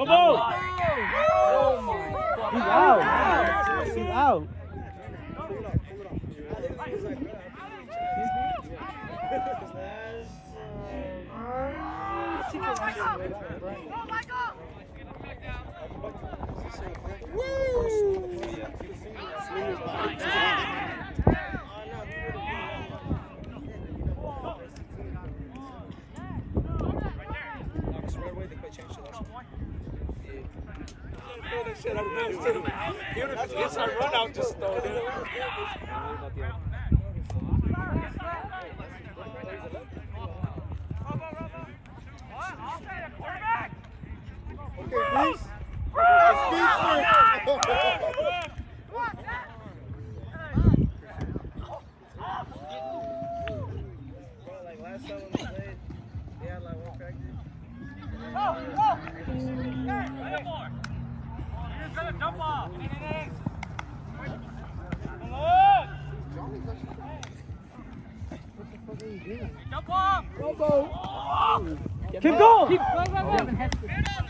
Come on! He's out. He's out. Beautiful. It's a run out just though. Okay, Bruce. Speedster. last time we played, they had like one practice. Go, go! Play more! You're just gonna jump off! Hey, hey, hey! Look! What the fuck are you doing? Jump off! Go, go! Keep going! Keep going! Go, go, go!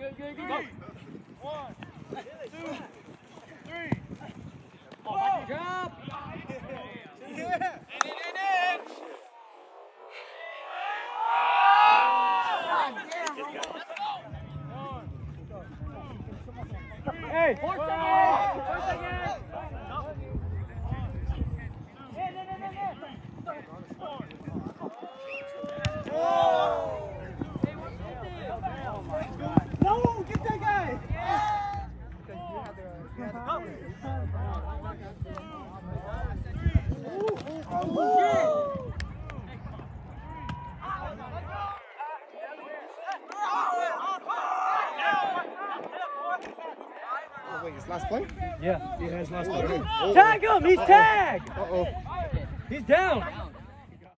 Good, good, good. Go. Portuguese! Portuguese! Wait, his last play? Yeah, he has last play. Tag him! He's tagged! Uh-oh. He's down!